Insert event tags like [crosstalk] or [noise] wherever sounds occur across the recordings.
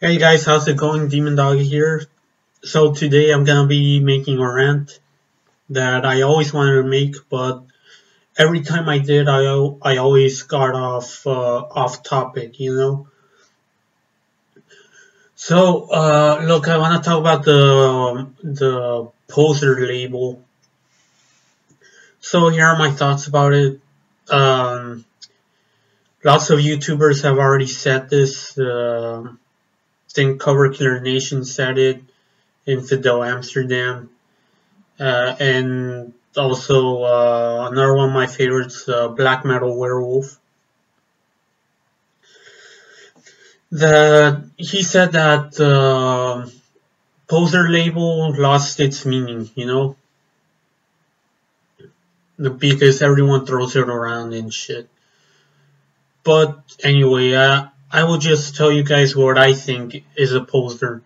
Hey guys, how's it going? Demon Dog here. So today I'm gonna be making a rant that I always wanted to make, but every time I did, I I always got off uh, off topic, you know. So uh, look, I want to talk about the the poser label. So here are my thoughts about it. Um, lots of YouTubers have already said this. Uh, think Cover Killer Nation said it, Infidel Amsterdam, uh, and also uh, another one of my favorites, uh, Black Metal Werewolf. The he said that uh, poser label lost its meaning, you know, because everyone throws it around and shit. But anyway, uh, I will just tell you guys what I think is a poser.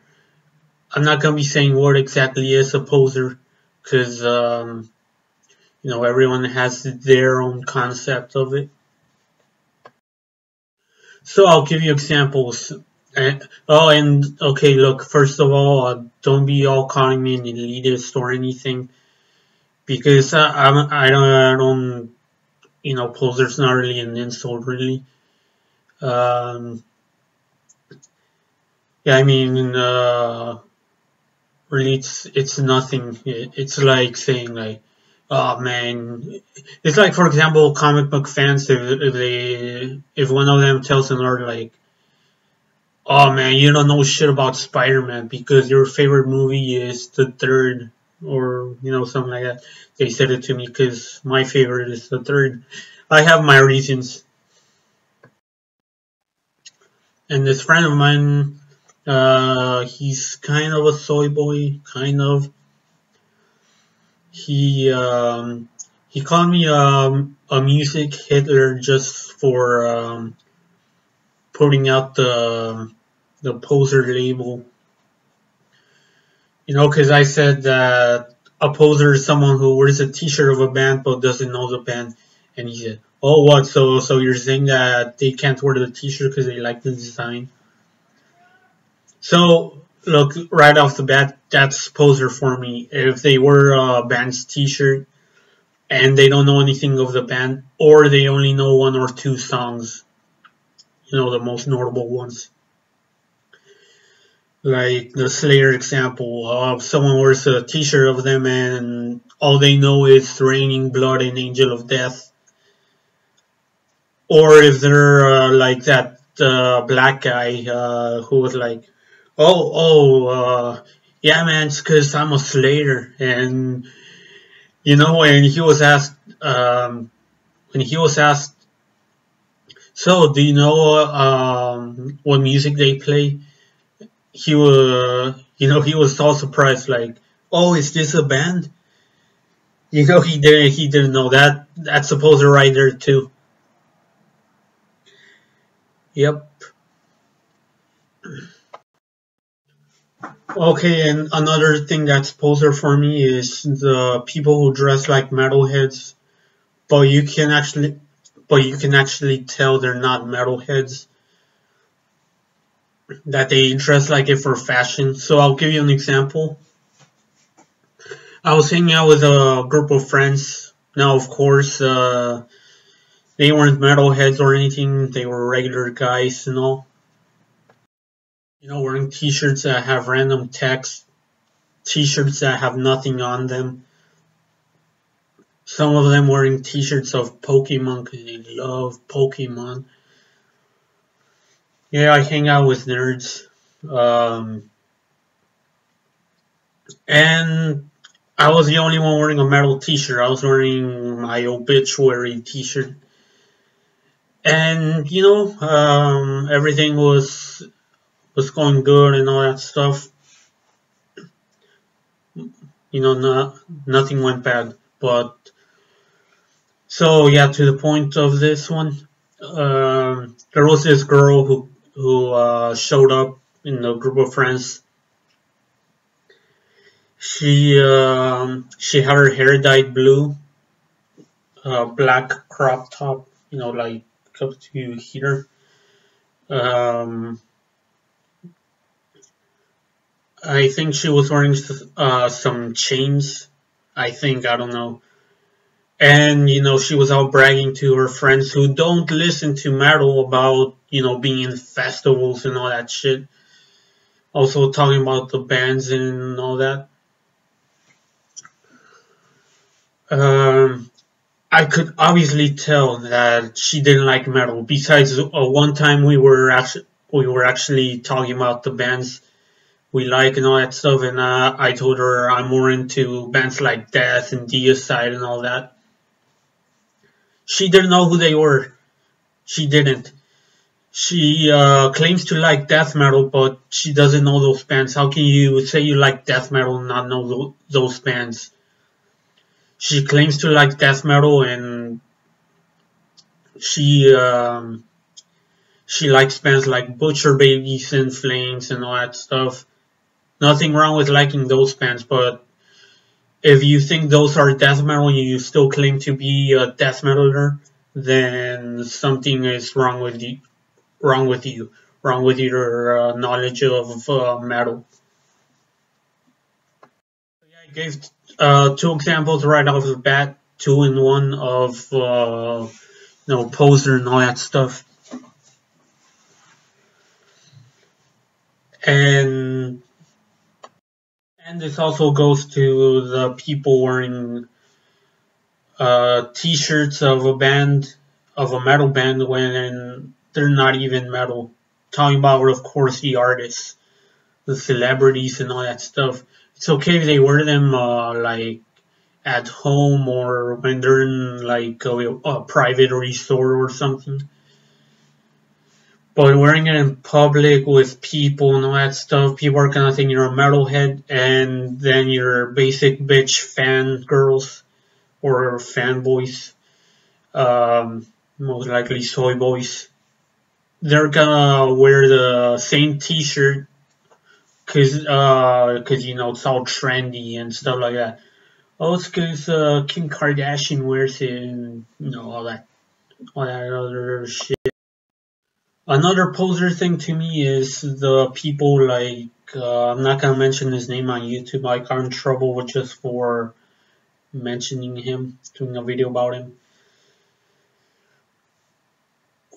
I'm not gonna be saying what exactly is a poser, because um, you know everyone has their own concept of it. So I'll give you examples. Oh, and okay, look. First of all, uh, don't be all calling me an elitist or anything, because I, I, I don't, I don't, you know, poser's not really an insult, really. Um, yeah, I mean, uh, really, it's it's nothing. It's like saying like, oh man, it's like for example, comic book fans if, if they if one of them tells another like, oh man, you don't know shit about Spider-Man because your favorite movie is the third or you know something like that. They said it to me because my favorite is the third. I have my reasons and this friend of mine, uh, he's kind of a soy boy, kind of. He um, he called me um, a music Hitler just for um, putting out the the poser label. You know, because I said that a poser is someone who wears a T-shirt of a band but doesn't know the band, and he said, Oh, what? So, so you're saying that they can't wear the T-shirt because they like the design? So, look, right off the bat, that's poser for me. If they wear a band's T-shirt and they don't know anything of the band, or they only know one or two songs, you know, the most notable ones. Like the Slayer example, uh, someone wears a T-shirt of them and all they know is "Raining Blood" and "Angel of Death." Or if they're uh, like that uh, black guy uh, who was like, oh, oh, uh, yeah, man, it's because I'm a Slayer, and you know, when he was asked, um, when he was asked, so do you know um, what music they play? He was, you know, he was all surprised, like, oh, is this a band? You know, he didn't, he didn't know that. That's supposed to right there too. Yep. Okay, and another thing that's poser for me is the people who dress like metalheads, but you can actually, but you can actually tell they're not metalheads. That they dress like it for fashion. So I'll give you an example. I was hanging out with a group of friends. Now, of course, uh, they weren't metalheads or anything. They were regular guys and all. You know, wearing t-shirts that have random text. T-shirts that have nothing on them. Some of them wearing t-shirts of Pokemon because they love Pokemon. Yeah, I hang out with nerds. Um, and I was the only one wearing a metal t-shirt. I was wearing my obituary t-shirt and you know um, everything was was going good and all that stuff. You know not, nothing went bad but so yeah to the point of this one um, there was this girl who who uh, showed up in a group of friends. She um, she had her hair dyed blue uh, black crop top you know like up to here. Um, I think she was wearing uh, some chains. I think I don't know. And you know she was out bragging to her friends who don't listen to metal about you know being in festivals and all that shit. Also talking about the bands and all that. Um, I could obviously tell that she didn't like metal. Besides, uh, one time we were actually we were actually talking about the bands we like and all that stuff. And uh, I told her I'm more into bands like Death and Deicide and all that. She didn't know who they were. She didn't. She uh, claims to like death metal, but she doesn't know those bands. How can you say you like death metal and not know those bands? She claims to like death metal and she um, she likes bands like Butcher Babies and Flames and all that stuff. Nothing wrong with liking those bands, but if you think those are death metal and you still claim to be a death metaler, then something is wrong with you. Wrong with you. Wrong with your uh, knowledge of uh, metal. Gave uh, two examples right off the bat, two in one of uh, you know poser and all that stuff. And and this also goes to the people wearing uh, t-shirts of a band, of a metal band when they're not even metal. Talking about, of course, the artists, the celebrities and all that stuff. It's okay if they wear them uh, like at home or when they're in like a, a private resort or something. But wearing it in public with people and all that stuff, people are gonna think you're a metalhead, and then you're basic bitch fan girls or fanboys, um, most likely soy boys. They're gonna wear the same T-shirt, cause uh, cause you know it's all trendy and stuff like that. Oh, it's cause uh, Kim Kardashian wears it, and you know all that, all that other shit. Another poser thing to me is the people like, uh, I'm not gonna mention his name on YouTube, I got in trouble with just for mentioning him, doing a video about him.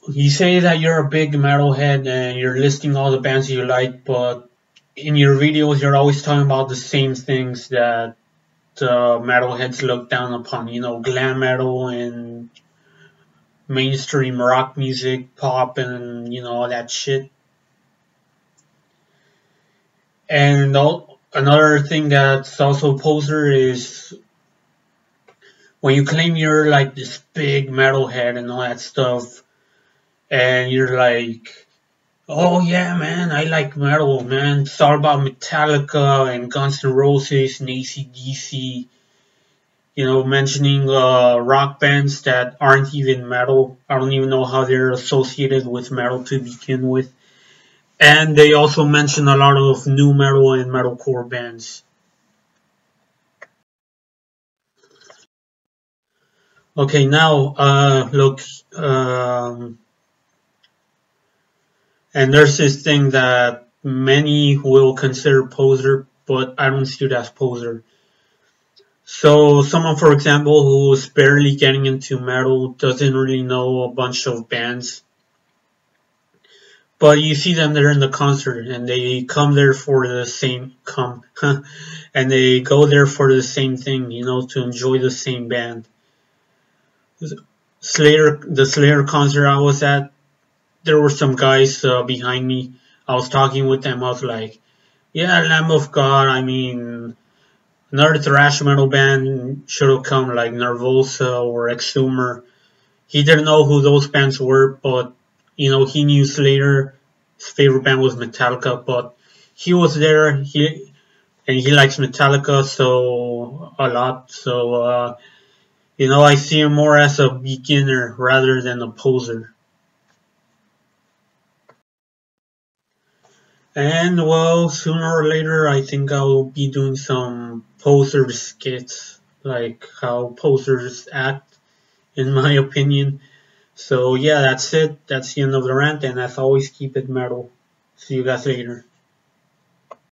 You say that you're a big metalhead and you're listing all the bands you like, but in your videos you're always talking about the same things that uh, metalheads look down upon, you know, glam metal and mainstream rock music, pop, and you know all that shit. And another thing that's also poser is when you claim you're like this big metalhead and all that stuff, and you're like, oh yeah, man, I like metal, man. It's all about Metallica and Guns N' Roses and AC/DC you know, mentioning uh, rock bands that aren't even metal. I don't even know how they're associated with metal to begin with. And they also mention a lot of nu metal and metalcore bands. Okay, now uh, look, um, and there's this thing that many will consider poser, but I don't see it as poser. So someone, for example, who's barely getting into metal doesn't really know a bunch of bands. But you see them there in the concert and they come there for the same come [laughs] and they go there for the same thing, you know, to enjoy the same band. Slayer, the Slayer concert I was at, there were some guys uh, behind me. I was talking with them. I was like, "Yeah, Lamb of God. I mean, Another thrash metal band should have come like Nervosa or Exumer. He didn't know who those bands were, but you know he knew Slayer. His favorite band was Metallica, but he was there. He and he likes Metallica so a lot. So uh, you know I see him more as a beginner rather than a poser. And well, sooner or later, I think I'll be doing some poser skits, like how posers act, in [laughs] my opinion. So yeah, that's it. That's the end of the rant, and as always, keep it metal. See you guys later.